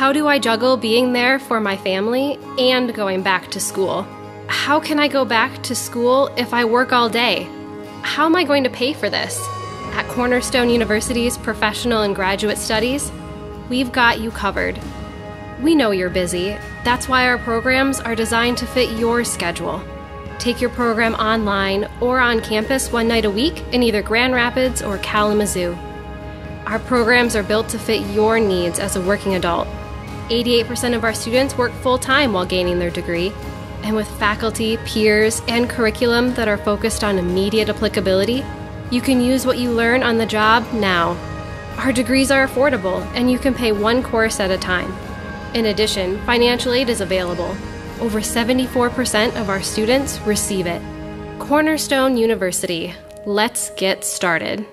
How do I juggle being there for my family and going back to school? How can I go back to school if I work all day? How am I going to pay for this? At Cornerstone University's Professional and Graduate Studies, we've got you covered. We know you're busy. That's why our programs are designed to fit your schedule. Take your program online or on campus one night a week in either Grand Rapids or Kalamazoo. Our programs are built to fit your needs as a working adult. 88% of our students work full time while gaining their degree, and with faculty, peers, and curriculum that are focused on immediate applicability, you can use what you learn on the job now. Our degrees are affordable, and you can pay one course at a time. In addition, financial aid is available. Over 74% of our students receive it. Cornerstone University. Let's get started.